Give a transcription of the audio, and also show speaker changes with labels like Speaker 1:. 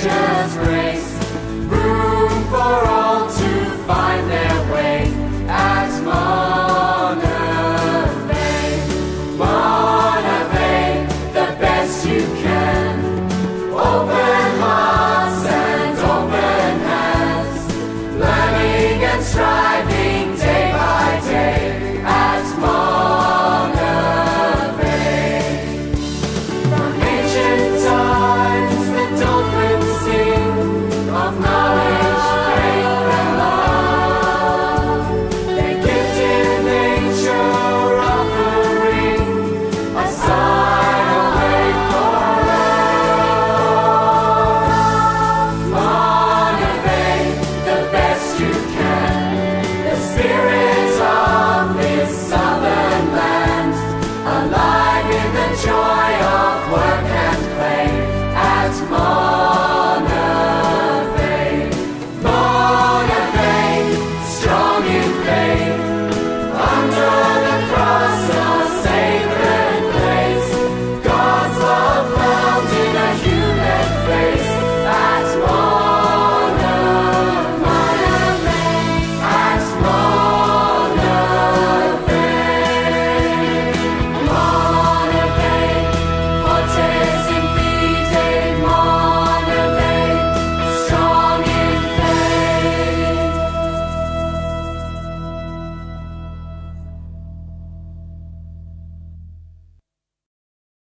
Speaker 1: Just grace. faith.